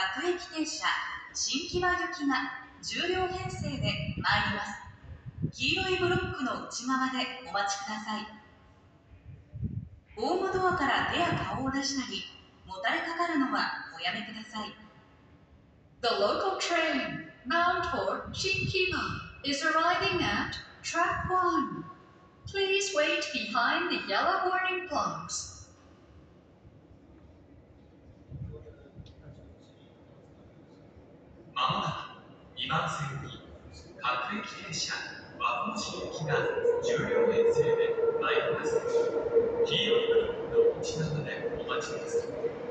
各駅停車新木場行きが10両編成で参ります黄色いブロックの内側でお待ちくださいホームドアから手や顔を出したりもたれかかるのはおやめください The local train bound for Shinkiba is arriving at track 1 Please wait behind the yellow warning plugs まもなく2番線に各駅停車和光市行きが10両編成で参ります。黄色いブロックの内側でお待ちください。